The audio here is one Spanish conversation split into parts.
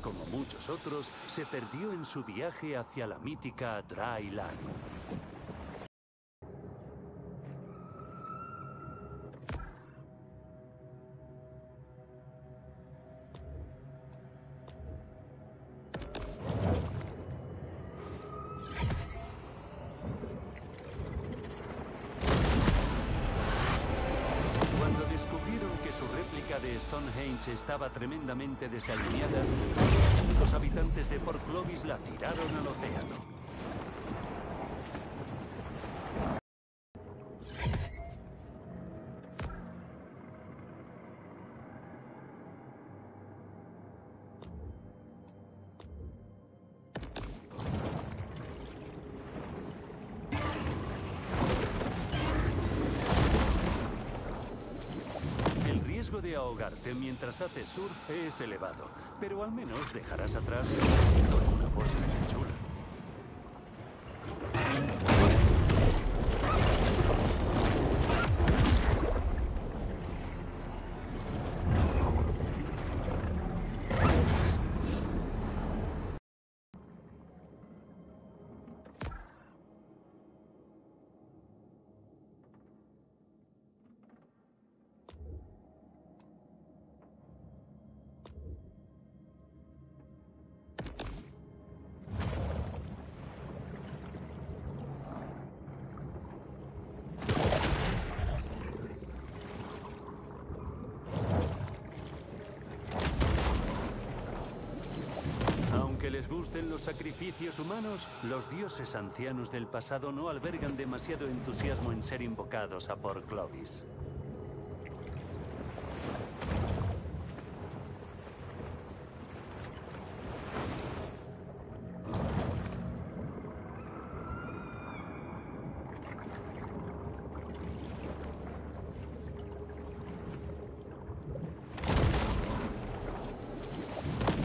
como muchos otros, se perdió en su viaje hacia la mítica Dry Land. De Stonehenge estaba tremendamente desalineada, los habitantes de Port Clovis la tiraron al océano. Riesgo de ahogarte mientras haces surf es elevado, pero al menos dejarás atrás en una pose muy chula. Les gusten los sacrificios humanos, los dioses ancianos del pasado no albergan demasiado entusiasmo en ser invocados a por Clovis.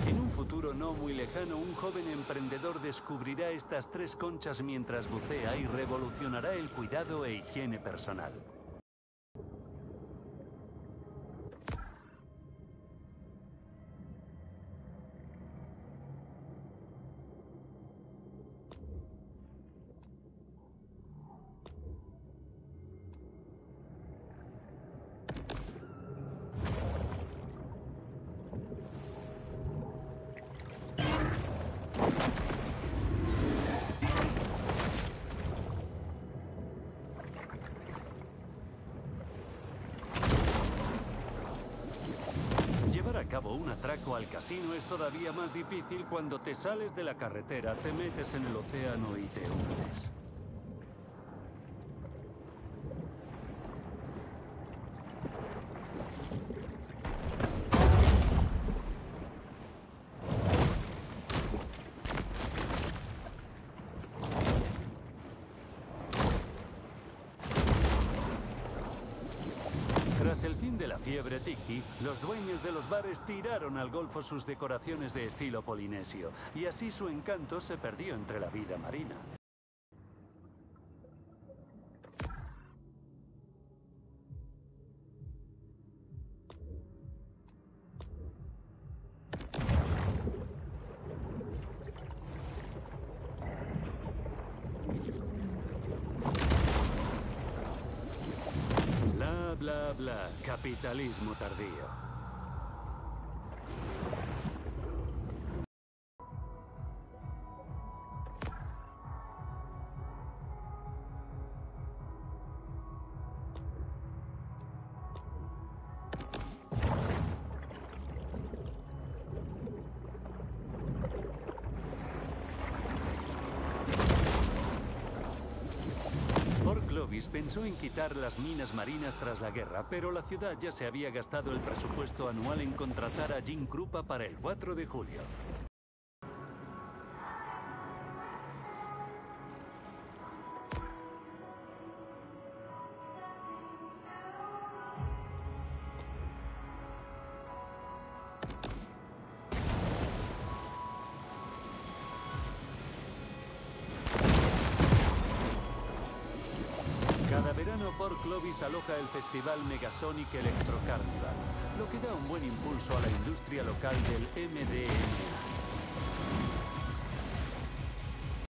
En un futuro no muy lejano, un joven emprendedor descubrirá estas tres conchas mientras bucea y revolucionará el cuidado e higiene personal. Un atraco al casino es todavía más difícil cuando te sales de la carretera, te metes en el océano y te hundes. Tras el fin de la fiebre tiki, los dueños de los bares tiraron al golfo sus decoraciones de estilo polinesio, y así su encanto se perdió entre la vida marina. Bla, bla. Capitalismo tardío. Pensó en quitar las minas marinas tras la guerra, pero la ciudad ya se había gastado el presupuesto anual en contratar a Jim Krupa para el 4 de julio. Verano Port Clovis aloja el festival Megasonic Electro Carnival, lo que da un buen impulso a la industria local del MDMA.